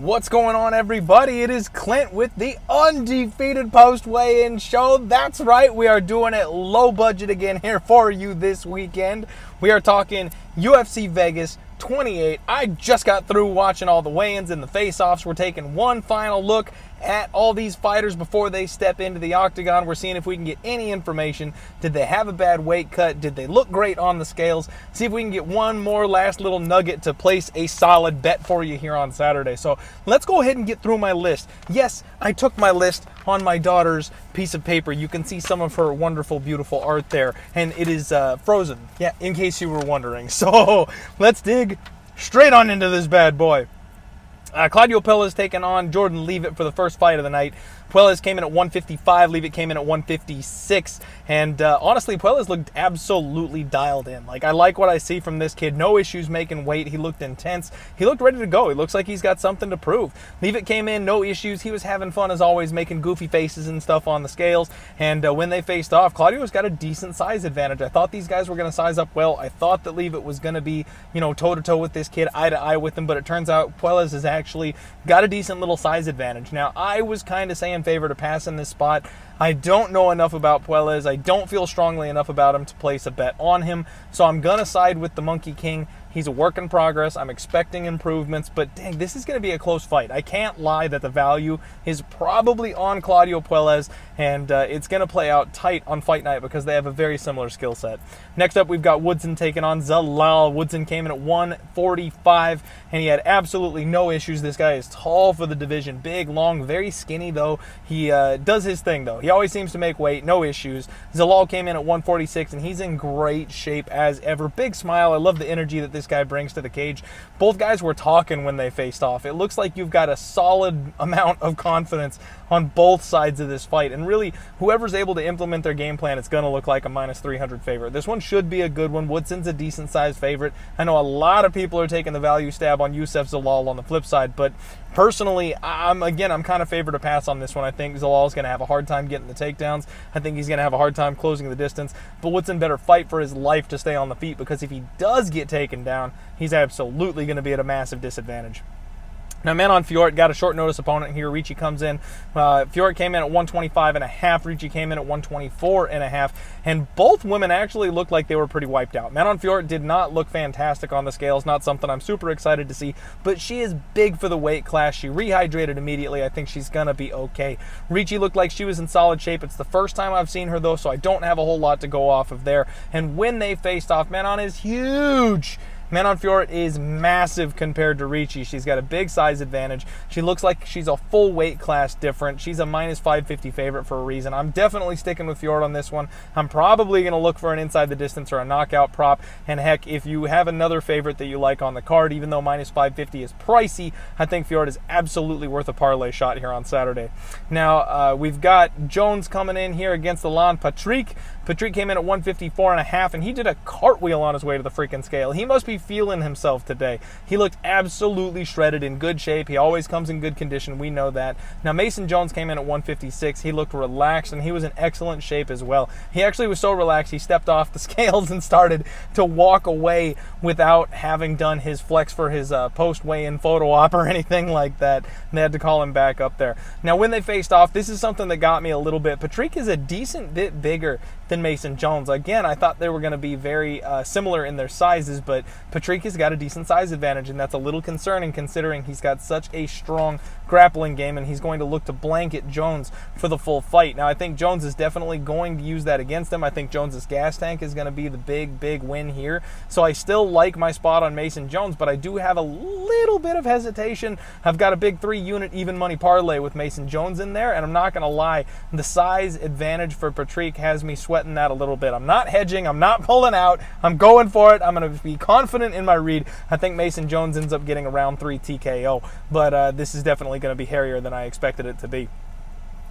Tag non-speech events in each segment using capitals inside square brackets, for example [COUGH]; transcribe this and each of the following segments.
What's going on, everybody? It is Clint with the undefeated post weigh in show. That's right, we are doing it low budget again here for you this weekend. We are talking UFC Vegas 28. I just got through watching all the weigh ins and the face offs. We're taking one final look at all these fighters before they step into the octagon. We're seeing if we can get any information. Did they have a bad weight cut? Did they look great on the scales? See if we can get one more last little nugget to place a solid bet for you here on Saturday. So let's go ahead and get through my list. Yes, I took my list on my daughter's piece of paper. You can see some of her wonderful, beautiful art there, and it is uh, frozen. Yeah, in case you were wondering. [LAUGHS] So let's dig straight on into this bad boy. Uh, Claudio Puelles taking on Jordan Leavitt for the first fight of the night. Puelles came in at 155, Leavitt came in at 156, and uh, honestly, Puelles looked absolutely dialed in. Like I like what I see from this kid. No issues making weight. He looked intense. He looked ready to go. He looks like he's got something to prove. Leavitt came in, no issues. He was having fun as always, making goofy faces and stuff on the scales. And uh, when they faced off, Claudio's got a decent size advantage. I thought these guys were going to size up well. I thought that Leavitt was going to be, you know, toe to toe with this kid, eye to eye with him. But it turns out Puelles has actually got a decent little size advantage. Now I was kind of saying favor to pass in this spot. I don't know enough about Puelles. I don't feel strongly enough about him to place a bet on him. So I'm going to side with the Monkey King. He's a work in progress. I'm expecting improvements, but dang, this is going to be a close fight. I can't lie that the value is probably on Claudio Puelles, and uh, it's going to play out tight on fight night because they have a very similar skill set. Next up, we've got Woodson taking on Zalal. Woodson came in at 145, and he had absolutely no issues. This guy is tall for the division, big, long, very skinny, though. He uh, does his thing, though. He always seems to make weight, no issues. Zalal came in at 146, and he's in great shape as ever. Big smile. I love the energy that this this guy brings to the cage. Both guys were talking when they faced off. It looks like you've got a solid [LAUGHS] amount of confidence on both sides of this fight. And really, whoever's able to implement their game plan, it's going to look like a minus 300 favorite. This one should be a good one. Woodson's a decent sized favorite. I know a lot of people are taking the value stab on Youssef Zalal on the flip side, but personally, I'm again, I'm kind of favored to pass on this one. I think Zalal is going to have a hard time getting the takedowns. I think he's going to have a hard time closing the distance. But Woodson better fight for his life to stay on the feet because if he does get taken down, he's absolutely going to be at a massive disadvantage. Now, Manon Fiorot got a short notice opponent here. Ricci comes in. Uh, came in at 125 and a half. Ricci came in at 124 and a half. And both women actually looked like they were pretty wiped out. Manon Fiorot did not look fantastic on the scales. Not something I'm super excited to see. But she is big for the weight class. She rehydrated immediately. I think she's going to be okay. Ricci looked like she was in solid shape. It's the first time I've seen her, though, so I don't have a whole lot to go off of there. And when they faced off, Manon is huge. Manon Fiorot is massive compared to Ricci. She's got a big size advantage. She looks like she's a full weight class different. She's a minus 550 favorite for a reason. I'm definitely sticking with Fiorot on this one. I'm probably going to look for an inside the distance or a knockout prop. And heck, if you have another favorite that you like on the card, even though minus 550 is pricey, I think Fiorot is absolutely worth a parlay shot here on Saturday. Now, uh, we've got Jones coming in here against Alan Patrick. Patrick came in at 154 and a half, and he did a cartwheel on his way to the freaking scale. He must be feeling himself today. He looked absolutely shredded, in good shape. He always comes in good condition. We know that. Now, Mason Jones came in at 156. He looked relaxed, and he was in excellent shape as well. He actually was so relaxed, he stepped off the [LAUGHS] scales and started to walk away without having done his flex for his uh, post weigh in photo op or [LAUGHS] anything like that. And they had to call him back up there. Now, when they faced off, this is something that got me a little bit. Patrick is a decent bit bigger than Mason Jones. Again, I thought they were going to be very uh, similar in their sizes, but Patrick has got a decent size advantage, and that's a little concerning considering he's got such a strong grappling game, and he's going to look to blanket Jones for the full fight. Now, I think Jones is definitely going to use that against him. I think Jones's gas tank is going to be the big, big win here. So I still like my spot on Mason Jones, but I do have a little bit of hesitation. I've got a big three unit even money parlay with Mason Jones in there, and I'm not going to lie, the size advantage for Patrick has me sweating that a little bit. I'm not hedging, I'm not [LAUGHS] pulling out, I'm going for it. I'm going to be confident in my read. I think Mason Jones ends up getting around three TKO, but uh, this is definitely going to be hairier than I expected it to be.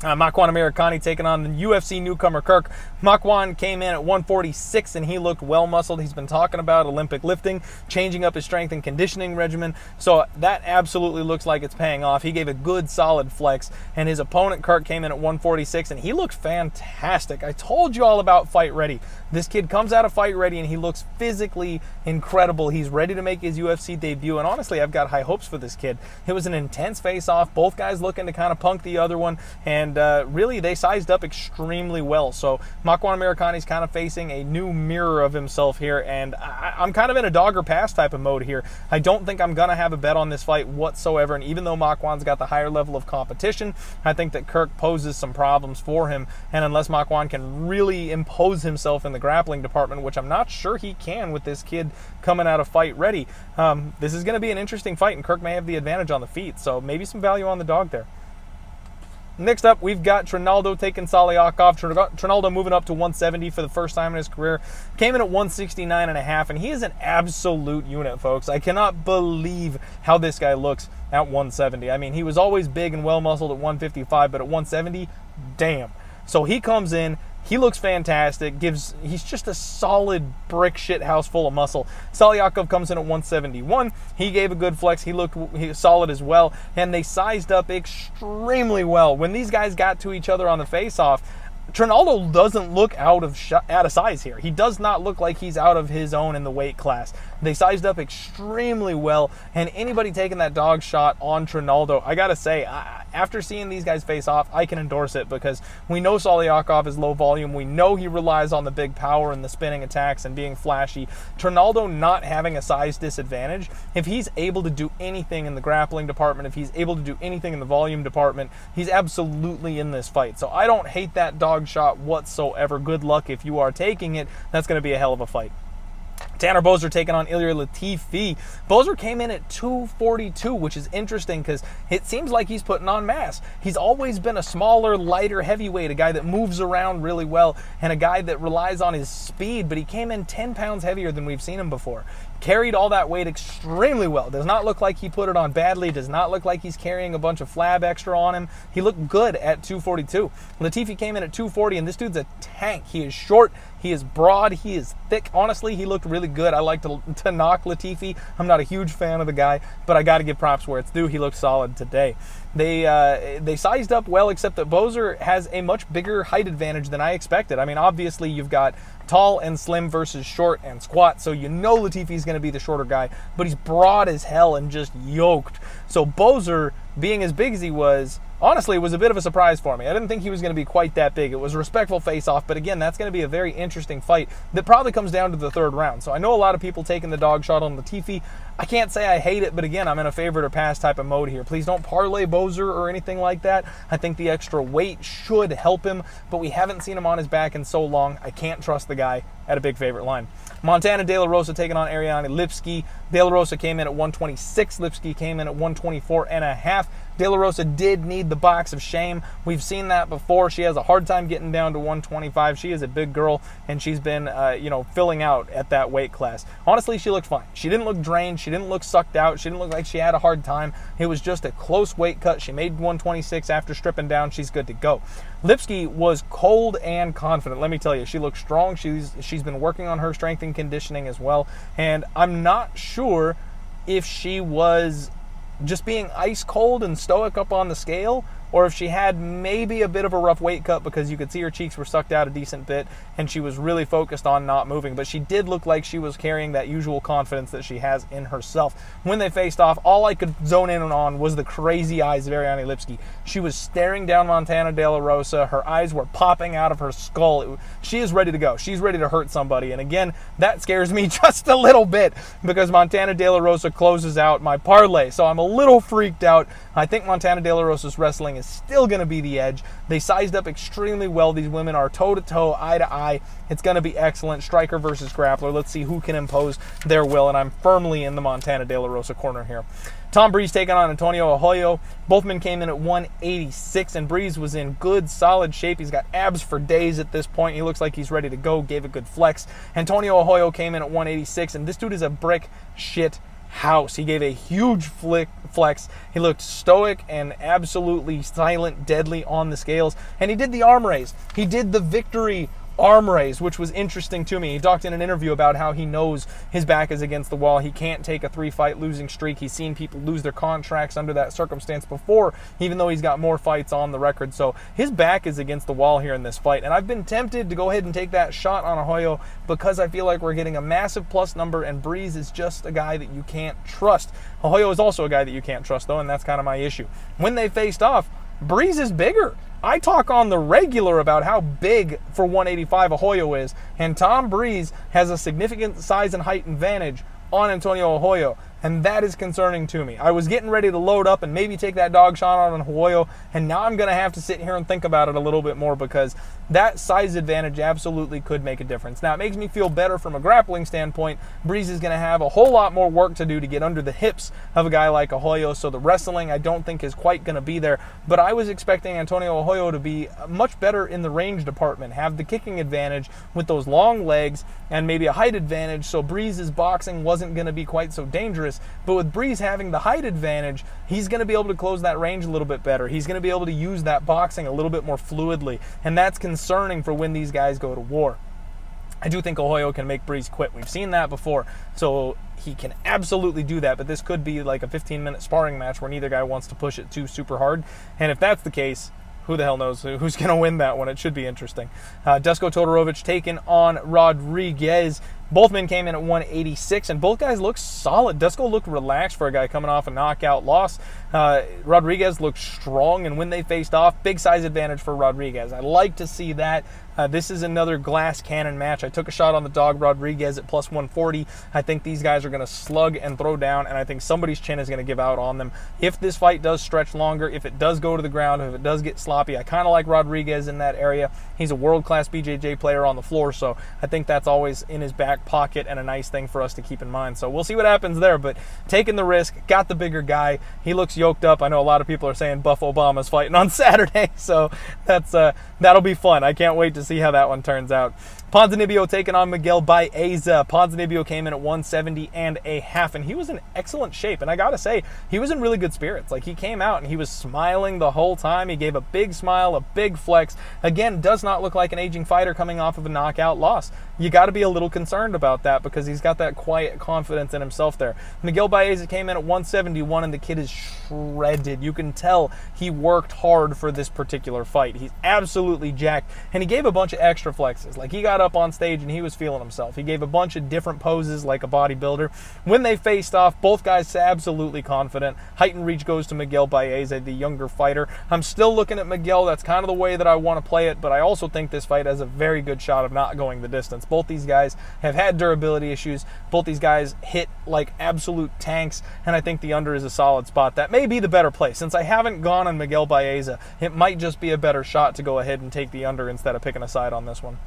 Uh, Makwan Amirkhani taking on the UFC newcomer Kirk. Makwan came in at 146 and he looked well muscled. He's been talking about Olympic lifting, changing up his strength and conditioning regimen. So that absolutely looks like it's paying off. He gave a good solid flex and his opponent Kirk came in at 146 and he looked fantastic. I told you all about Fight Ready. This kid comes out of Fight Ready and he looks physically incredible. He's ready to make his UFC debut and honestly, I've got high hopes for this kid. It was an intense face off, both guys looking to kind of punk the other one and and uh, really they sized up extremely well. So Makwan is kind of facing a new mirror of himself here, and I, am kind of in a dog or pass type of mode here. I don't think I'm gonna have a bet on this fight whatsoever, and even though Makwan's got the higher level of competition, I think that Kirk poses some problems for him, and unless Makwan can really impose himself in the grappling department, which I'm not sure he can with this kid coming out of fight ready, um, this is going to be an interesting fight, and Kirk may have the advantage on the feet. So maybe some value on the dog there. Next up, we've got Trinaldo taking Salikhov. Trinaldo moving up to 170 for the first time in his career. Came in at 169 and a half, and he is an absolute unit, folks. I cannot believe how this guy looks at 170. I mean, he was always big and well muscled at 155, but at 170, damn. So he comes in, he looks fantastic. Gives he's just a solid brick shit house full of muscle. Salikhov comes in at 171. He gave a good flex. He looked he, solid as well, and they sized up extremely well. When these guys got to each other on the face-off, Trinaldo doesn't look out of out of size here. He does not look like he's out of his own in the weight class. They sized up extremely well, and anybody taking that dog shot on Trinaldo, I gotta say, I, after seeing these guys face off, I can endorse it because we know Salikhov is low volume. We know he relies on the big power and the spinning attacks and being flashy. Trinaldo not having a size disadvantage, if he's able to do anything in the grappling department, if he's able to do anything in the volume department, he's absolutely in this fight. So I don't hate that dog shot whatsoever. Good luck if you are taking it. That's going to be a hell of a fight. Tanner Boser taking on Ilir Latifi. Boser came in at 242, which is interesting because it seems like he's putting on mass. He's always been a smaller, lighter heavyweight, a guy that moves around really well, and a guy that relies on his speed, but he came in 10 pounds heavier than we've seen him before carried all that weight extremely well. Does not look like he put it on badly. Does not look like he's carrying a bunch of flab extra on him. He looked good at 242. Latifi came in at 240, and this dude's a tank. He is short. He is broad. He is thick. Honestly, he looked really good. I like to, to knock Latifi. I'm not a huge fan of the guy, but I got to give props where it's due. He looked solid today. They uh, they sized up well, except that Boser has a much bigger height advantage than I expected. I mean, obviously you've got tall and slim versus short and squat, so you know Latifi's going to be the shorter guy, but he's broad as hell and just yoked. So Boser, being as big as he was, honestly, it was a bit of a surprise for me. I didn't think he was going to be quite that big. It was a respectful face off, but again, that's going to be a very interesting fight that probably comes down to the third round. So I know a lot of people taking the dog shot on the Latifi. I can't say I hate it, but again, I'm in a favorite or pass type of mode here. Please don't parlay Boser or anything like that. I think the extra weight should help him, but we haven't seen him on his back in so long. I can't trust the guy at a big favorite line. Montana De La Rosa taking on Ariane Lipski. De La Rosa came in at 126. Lipski came in at 124 and a half. De La Rosa did need the box of shame. We've seen that before. She has a hard time getting down to 125. She is a big girl, and she's been, uh, you know, filling out at that weight class. Honestly, she looked fine. She didn't look drained. She didn't look sucked out. She didn't look like she had a hard time. It was just a close weight cut. She made 126 after stripping down. She's good to go. Lipski was cold and confident. Let me tell you, she looks strong. She's she's been working on her strength and conditioning as well. And I'm not sure if she was just being ice cold and stoic up on the scale or if she had maybe a bit of a rough weight cut because you could see her cheeks were sucked out a decent bit and she was really focused on not moving. But she did look like she was carrying that usual confidence that she has in herself. When they faced off, all I could zone in on was the crazy eyes of Ariane Lipski. She was staring down Montana De La Rosa. Her eyes were popping out of her skull. It, she is ready to go. She's ready to hurt somebody. And again, that scares me [LAUGHS] just a little bit because Montana De La Rosa closes out my parlay. So I'm a little freaked out. I think Montana De La Rosa's wrestling is still going to be the edge. They sized up extremely well. These women are toe to toe, eye to eye. It's going to be excellent. Striker versus grappler. Let's see who can impose their will. And I'm firmly in the Montana De La Rosa corner here. Tom Breese taking on Antonio Arroyo. Both men came in at 186, and Breese was in good, solid shape. He's got abs for days at this point. He looks like he's ready to go. Gave a good flex. Antonio Arroyo came in at 186, and this dude is a brick shit house. He gave a huge flick, flex. He looked stoic and absolutely silent, deadly on the scales. And he did the arm raise. He did the victory arm raise, which was interesting to me. He talked in an interview about how he knows his back is against the wall. He can't take a three fight losing streak. He's seen people lose their contracts under that circumstance before, even though he's got more fights on the record. So his back is against the wall here in this fight. And I've been tempted to go ahead and take that shot on Arroyo because I feel like we're getting a massive plus number, and Breese is just a guy that you can't trust. Arroyo is also a guy that you can't trust, though, and that's kind of my issue. When they faced off, Breese is bigger. I talk on the regular about how big for 185 Arroyo is, and Tom Breese has a significant size and height advantage on Antonio Arroyo and that is concerning to me. I was getting ready to load up and maybe take that dog shot on Arroyo, and now I'm going to have to sit here and think about it a little bit more because that size advantage absolutely could make a difference. Now, it makes me feel better from a grappling standpoint. Breese is going to have a whole lot more work to do to get under the hips of a guy like Arroyo, so the wrestling I don't think is quite going to be there, but I was expecting Antonio Arroyo to be much better in the range department, have the kicking advantage with those long legs and maybe a height advantage, so Breese's boxing wasn't going to be quite so dangerous but with Breese having the height advantage, he's going to be able to close that range a little bit better. He's going to be able to use that boxing a little bit more fluidly. And that's concerning for when these guys go to war. I do think Arroyo can make Breese quit. We've seen that before. So he can absolutely do that, but this could be like a 15 minute sparring match where neither guy wants to push it too super hard. And if that's the case, who the hell knows who's [LAUGHS] going to win that one? It should be interesting. Uh, Dusko Todorovic taking on Rodrigues. Both men came in at 186, and both guys looked solid. Dusko looked relaxed for a guy coming off a knockout loss. Uh, Rodrigues looked strong, and when they faced off, big size advantage for Rodrigues. I like to see that. Uh, this is another glass cannon match. I took a shot on the dog Rodrigues at plus 140. I think these guys are going to slug and throw down, and I think somebody's chin is going to give out on them. If this fight does stretch longer, if it does go to the ground, if it does get sloppy, I kind of like Rodrigues in that area. He's a world class BJJ player on the floor, so I think that's always in his back pocket and a nice thing for us to keep in mind. So we'll see what happens there. But taking the risk, got the bigger guy. He looks yoked up. I know a lot of people are saying Buff Obama's fighting on [LAUGHS] Saturday, so that's uh, that'll be fun. I can't wait to see how that one turns out. Ponzinibbio taking on Miguel Baeza. Ponzinibbio came in at 170 and a half, and he was in excellent shape. And I gotta say, he was in really good spirits. Like he came out and he was smiling the whole time. He gave a big smile, a big flex. Again, does not look like an aging fighter coming off of a knockout loss. You got to be a little concerned about that because he's got that quiet confidence in himself there. Miguel Baeza came in at 171, and the kid is shredded. You can tell he worked hard for this particular fight. He's absolutely jacked, and he gave a bunch of extra flexes. Like he got up on stage and he was feeling himself. He gave a bunch of different poses like a bodybuilder. When they faced off, both guys absolutely confident. Height and reach goes to Miguel Baeza, the younger fighter. I'm still looking at Miguel. That's kind of the way that I want to play it, but I also think this fight has a very good shot of not going the distance. Both these guys have had durability issues. Both these guys hit like absolute tanks, and I think the under is a solid spot. That may be the better play. Since I haven't gone on Miguel Baeza, it might just be a better shot to go ahead and take the under instead of picking a side on this one.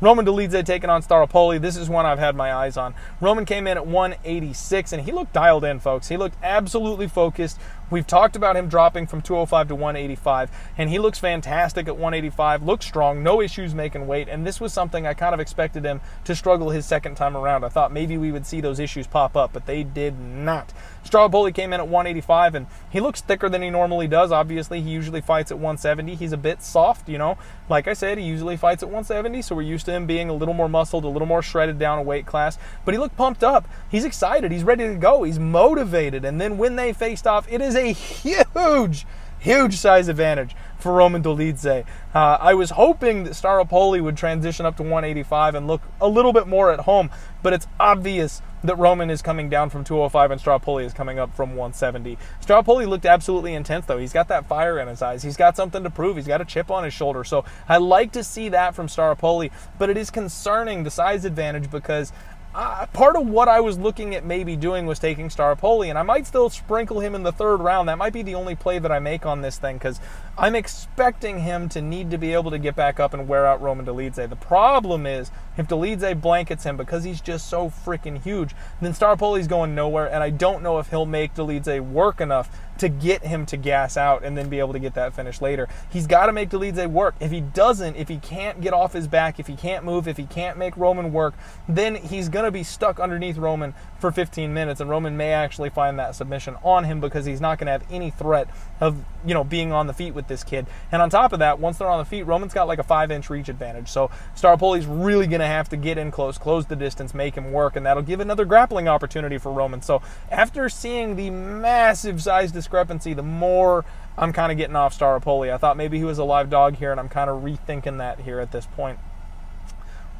Roman Dolidze taking on Staropoli. This is one I've had my eyes on. Roman came in at 186, and he looked dialed in, folks. He looked absolutely focused. We've talked about him dropping from 205 to 185, and he looks fantastic at 185. Looks strong, no issues making weight, and this was something I kind of expected him to struggle his second time around. I thought maybe we would see those issues pop up, but they did not. Staropoli came in at 185, and he looks thicker than he normally does. Obviously, he usually fights at 170. He's a bit soft, you know. Like I said, he usually fights at 170, so we're used to him being a little more muscled, a little more shredded down a weight class. But he looked pumped up. He's excited. He's ready to go. He's motivated. And then when they faced off, it is a huge, huge size advantage for Roman Dolidze. Uh, I was hoping that Staropoli would transition up to 185 and look a little bit more at home, but it's obvious that Roman is coming down from 205 and Staropoli is coming up from 170. Staropoli looked absolutely intense though. He's got that fire in his eyes. He's got something to prove. He's got a chip on his shoulder. So I like to see that from Staropoli, but it is concerning the size advantage because uh, part of what I was looking at maybe doing was taking Staropoli, and I might still sprinkle him in the third round. That might be the only play that I make on this thing because I'm expecting him to need to be able to get back up and wear out Roman Dolidze. The problem is if Dolidze blankets him because he's just so freaking huge, then Staropoli's going nowhere, and I don't know if he'll make Dolidze work enough to get him to gas out and then be able to get that finish later. He's got to make Dolidze work. If he doesn't, if he can't get off his back, if he can't move, if he can't make Roman work, then he's going to be stuck underneath Roman for 15 minutes, and Roman may actually find that submission on him because he's not going to have any threat of you know being on the feet with this kid. And on top of that, once they're on the feet, Roman's got like a five inch reach advantage. So Staropoli's really going to have to get in close, close the distance, make him work, and that'll give another grappling opportunity for Roman. So after seeing the massive size discrepancy, the more I'm kind of getting off Staropoli. I thought maybe he was a live dog here, and I'm kind of rethinking that here at this point.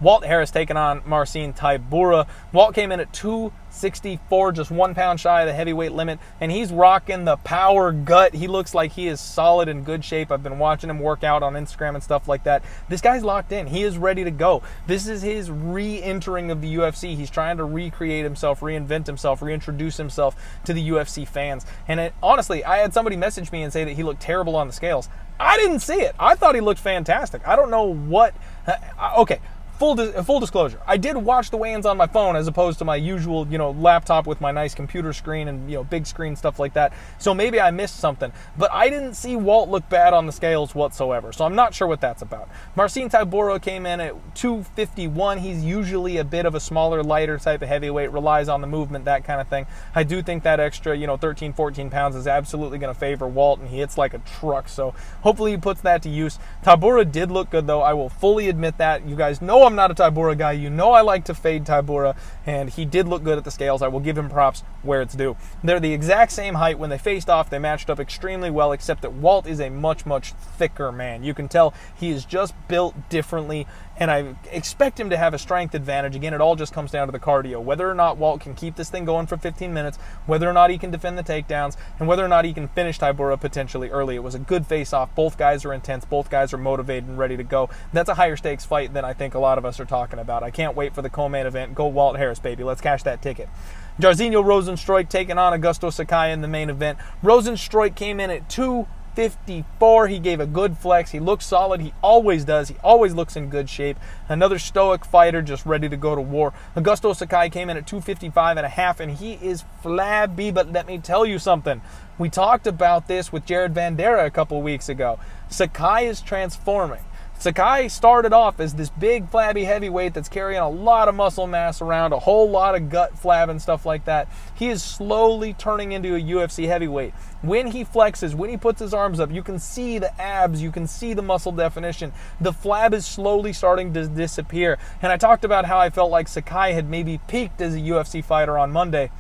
Walt Harris taking on Marcin Tybura. Walt came in at 264, just one pound shy of the heavyweight limit, and he's rocking the power gut. He looks like he is solid in good shape. I've been watching him work out on Instagram and stuff like that. This guy's locked in. He is ready to go. This is his re-entering of the UFC. He's trying to recreate himself, reinvent himself, reintroduce himself to the UFC fans. And it, honestly, I had somebody message me and say that he looked terrible on the scales. I didn't see it. I thought he looked fantastic. I don't know what. Uh, okay, full di- full disclosure, I did watch the weigh-ins on my phone as opposed to my usual, you know, laptop with my nice computer screen and you know big screen stuff like that. So maybe I missed something, but I didn't see Walt look bad on the scales whatsoever. So I'm not sure what that's about. Marcin Tybura came in at 251. He's usually a bit of a smaller, lighter type of heavyweight, relies on the movement, that kind of thing. I do think that extra, you know, 13, 14 pounds is absolutely going to favor Walt, and he hits like a truck. So hopefully he puts that to use. Tybura did look good though. I will fully admit that. You guys know I'm not a Tybura guy. You know I like to fade Tybura, and he did look good at the scales. I will give him props where it's due. They're the exact same height. When they faced off, they matched up extremely well, except that Walt is a much, much thicker man. You can tell he is just built differently, and I expect him to have a strength advantage. Again, it all just comes down to the cardio. Whether or not Walt can keep this thing going for 15 minutes, whether or not he can defend the takedowns, and whether or not he can finish Tybura potentially early. It was a good face off. Both guys are intense. Both guys are motivated and ready to go. That's a higher stakes fight than I think a lot of us are talking about. I can't wait for the co-main event. Go Walt Harris, baby. Let's cash that ticket. Jairzinho Rozenstruik taking on Augusto Sakai in the main event. Rozenstruik came in at 254. He gave a good flex. He looks solid. He always does. He always looks in good shape. Another stoic fighter just ready to go to war. Augusto Sakai came in at 255 and a half, and he is flabby. But let me tell you something. We talked about this with Jared Vanderaa a couple weeks ago. Sakai is transforming. Sakai started off as this big, flabby heavyweight that's carrying a lot of muscle mass around, a whole lot of gut flab and stuff like that. He is slowly turning into a UFC heavyweight. When he flexes, when he puts his arms up, you can see the abs, you can see the muscle definition. The flab is slowly starting to disappear. And I talked about how I felt like Sakai had maybe peaked as a UFC fighter on Monday.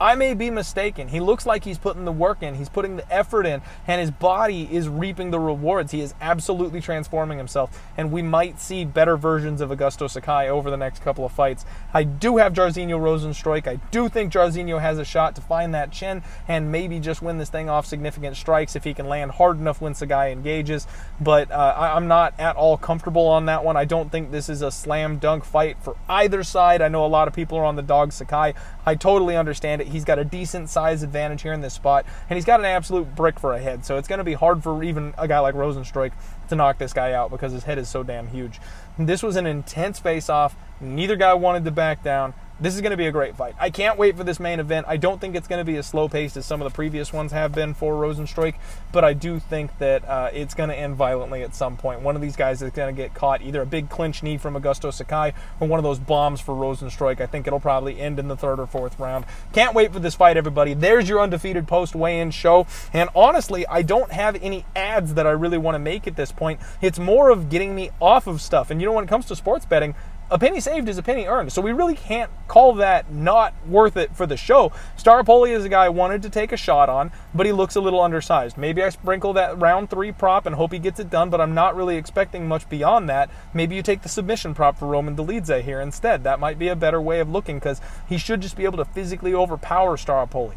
I may be mistaken. He looks like he's putting the work in, he's putting the effort in, and his body is reaping the rewards. He is absolutely transforming himself, and we might see better versions of Augusto Sakai over the next couple of fights. I do have Jairzinho Rozenstruik. I do think Jairzinho has a shot to find that chin and maybe just win this thing off significant strikes if he can land hard enough when Sakai engages. But uh, I'm not at all comfortable on that one. I don't think this is a slam dunk fight for either side. I know a lot of people are on the dog Sakai. I totally understand it. He's got a decent size advantage here in this spot, and he's got an absolute brick for a head. So it's going to be hard for even a guy like Rozenstruik to knock this guy out because his head is so damn huge. This was an intense face off. Neither guy wanted to back down. This is going to be a great fight. I can't wait for this main event. I don't think it's going to be as slow paced as some of the previous ones have been for Rozenstruik, but I do think that uh, it's going to end violently at some point. One of these guys is going to get caught, either a big clinch knee from Augusto Sakai or one of those bombs for Rozenstruik. I think it'll probably end in the third or fourth round. Can't wait for this fight, everybody. There's your undefeated post weigh in show. And honestly, I don't have any ads that I really want to make at this point. It's more of getting me off of stuff. And you know, when it comes to sports betting, a penny saved is a penny earned. So we really can't call that not worth it for the show. Staropoli is a guy I wanted to take a shot on, but he looks a little undersized. Maybe I sprinkle that round three prop and hope he gets it done, but I'm not really expecting much beyond that. Maybe you take the submission prop for Roman Dolidze here instead. That might be a better way of looking because he should just be able to physically overpower Staropoli.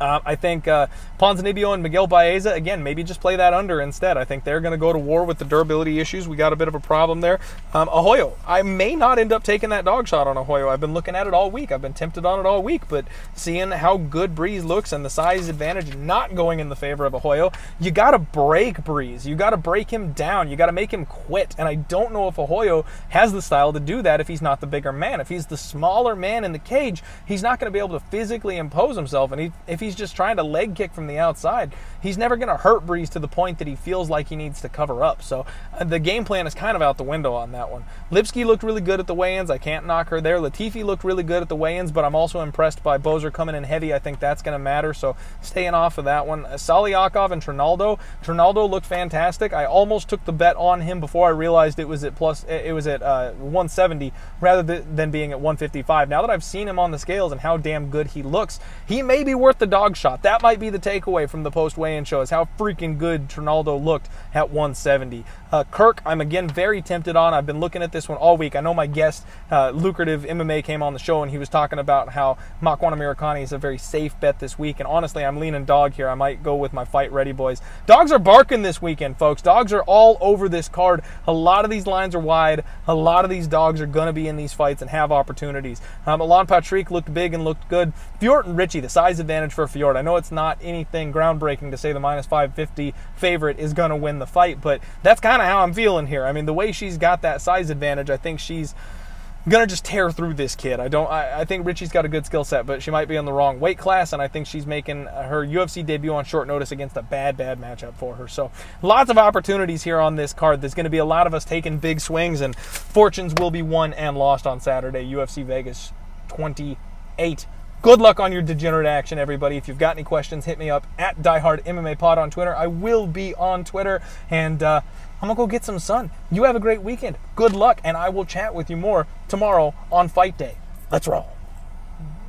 Uh, I think uh, Ponzinibbio and Miguel Baeza, again, maybe just play that under instead. I think they're going to go to war with the durability issues. We got a bit of a problem there. Um, Arroyo, I may not end up taking that dog shot on Arroyo. I've been looking at it all week. I've been tempted on it all week, but seeing how good Breese looks and the size advantage not going in the favor of Arroyo, you got to break Breese. You got to break him down. You got to make him quit. And I don't know if Arroyo has the style to do that if he's not the bigger man. If he's the smaller man in the cage, he's not going to be able to physically impose himself. And he, if he he's just trying to leg kick from the outside, he's never going to hurt Breese to the point that he feels like he needs to cover up. So uh, the game plan is kind of out the window on that one. Lipski looked really good at the weigh-ins. I can't knock her there. Latifi looked really good at the weigh-ins, but I'm also impressed by Boser coming in heavy. I think that's going to matter. So staying off of that one. Uh, Salikhov and Trinaldo. Trinaldo looked fantastic. I almost took the bet on him before I realized it was at plus. It was at uh, 170 rather than being at 155. Now that I've seen him on the scales and how damn good he looks, he may be worth the dog shot. That might be the takeaway from the post weigh-in show is how freaking good Trinaldo looked at 170. Uh, Kirk, I'm again very tempted on. I've been looking at this one all week. I know my guest, uh, Lucrative MMA, came on the show and he was talking about how Makwan Amirkhani is a very safe bet this week. And honestly, I'm leaning dog here. I might go with my fight ready boys. Dogs are barking this weekend, folks. Dogs are all over this card. A lot of these lines are wide. A lot of these dogs are going to be in these fights and have opportunities. Um, Alan Patrick looked big and looked good. Fiorot and Ricci, the size advantage for I know it's not anything groundbreaking to say the minus 550 favorite is going to win the fight, but that's kind of how I'm feeling here. I mean, the way she's got that size advantage, I think she's gonna just tear through this kid. I don't. I, I think Ricci's got a good skill set, but she might be in the wrong weight class, and I think she's making her UFC debut on short notice against a bad, bad matchup for her. So lots of opportunities here on this card. There's going to be a lot of us taking big swings, and fortunes will be won and lost on Saturday. UFC Vegas 28. Good luck on your degenerate action, everybody. If you've got any questions, hit me up at Diehard MMA Pod on Twitter. I will be on Twitter, and uh, I'm gonna go get some sun. You have a great weekend. Good luck, and I will chat with you more tomorrow on Fight Day. Let's roll.